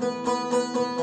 Música